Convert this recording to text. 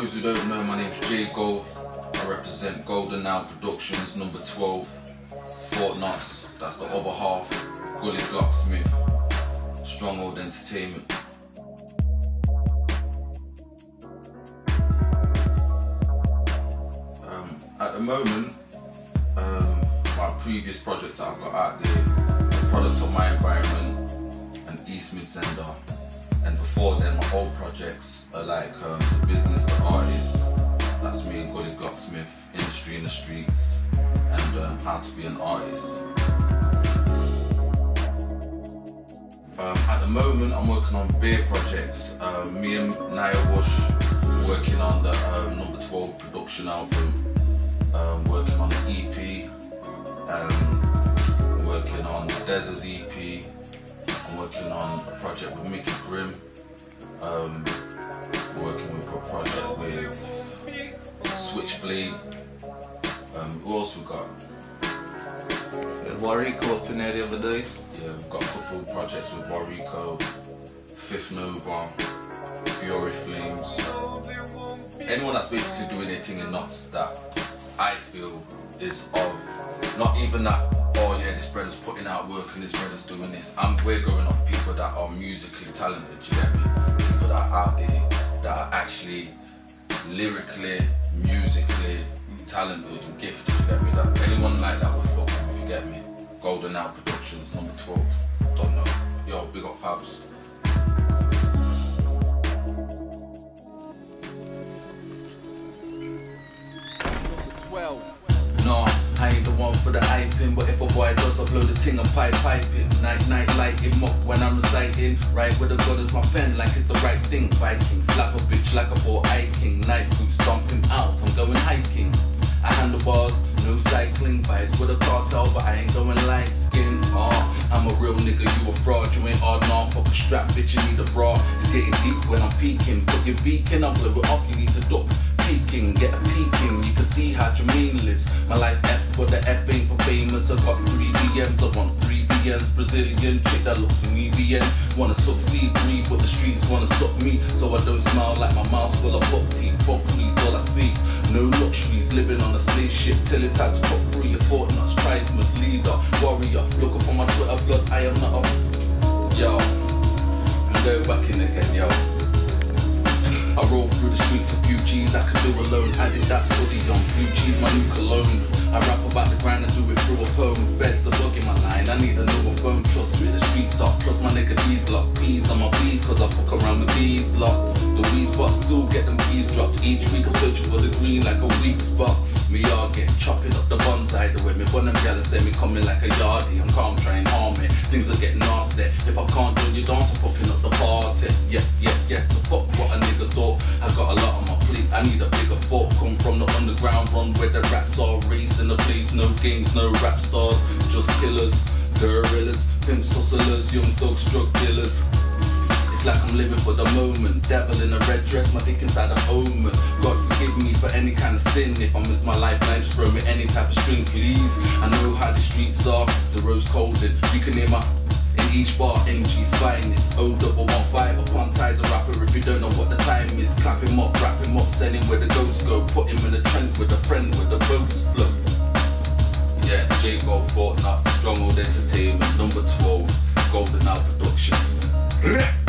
don't know, my name's J Gold. I represent Golden Hour Productions, number 12, Fort Knox. That's the other half, Gully Glocksmith, Stronghold Entertainment. Um, at the moment, um, my previous projects that I've got out there, the product of my environment and East Mid Sender. And before then, my old projects are like um, the business, the artist. That's me and Gully Glocksmith, industry in the streets, and um, how to be an artist. Um, at the moment, I'm working on beer projects. Um, me and Naya Wash working on the um, number 12 production album. Um, working on the EP. Um, working on the Deserts. On a project with Mickey Grimm. Um, working with a project with Switchblade. Um, who else we got? Wariko up in there the other day. Yeah, we've got a couple of projects with Wariko, Fifth Nova, Fury Flames. Anyone that's basically doing anything thing in Notts that I feel is of not even that, oh yeah, this brother's putting out work and this brother's doing this. I'm we're going off people that are musically talented, you get me? People that are out there that are actually lyrically, musically talented and gifted, you get me? That anyone like that would fuck with, you get me? Golden Hour Productions, number 12. Don't know. Yo, big up Fabs. I ain't the one for the hyping, but if a boy does upload the ting and pipe piping, night night light him up when I'm reciting. Right with the god is my pen, like it's the right thing. Viking, slap a bitch like a bought hiking. Night boot stomping out, I'm going hiking. I handlebars, no cycling, vibes with a cartel, but I ain't going light skin. Oh, I'm a real nigga, you a fraud, you ain't hard enough. Fuck a strap, bitch, you need a bra. It's getting deep when I'm peeking. Put your beacon, I'll blow it off, you need to duck. Peeking, get a peeking, you can see how Jermaine lives. My life's But the F ain't for famous. I got three DMs, I want three BNs. Brazilian chick that looks median. Wanna succeed, breathe, but the streets wanna suck me. So I don't smile like my mouth's full of buck teeth. Fuck please, all I see. No luxuries, living on a slave ship till it's time to cut through your fortnuts. Tribesman, leader, warrior. Look up on my Twitter blood, I am not a. Yo, I'm going back in again, yo. I roll through the streets of few G's I could do alone. Added that study on blue cheese, my new cologne. I rap about the grind and do it through a poem. Feds are bugging my line. I need a newer phone. Trust me, the streets are. Plus my nigga D's lock. Peas on my bees, cause I fuck around with these lot. The weeds, but still get them keys dropped. Each week I'm searching for the green like a weak spot. Me all get chopping up the bonsai the way me bun them jealous say me coming like a yardie. I'm calm, trying harm me. Things are getting nasty. If I can't join you dance, I'm fucking up the party. Yeah, yeah, yeah. So fuck what a nigga thought. I got a lot plate. I need a bigger fork. Come from the underground, run where the rats are raised in the place. No games, no rap stars, just killers, gorillas, pimps, hustlers, young thugs, drug dealers. It's like I'm living for the moment. Devil in a red dress, my dick inside a omen. God forgive me for any kind of sin. If I miss my life, lifeline, just throw me any type of string, please. I know how the streets are, the road's cold, and you can hear my in each bar, NG's finest. O double one five upon ties Stronghold Entertainment, number 12, Golden Hour Productions.